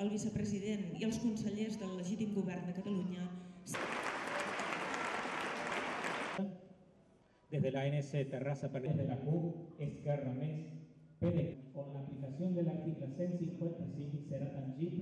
el vicepresident i els consellers del legítim govern de Catalunya. Desde la ANC Terraza per de la CUP, Esquerra Més, PD. on l'aplicació de l'article 155 serà tangible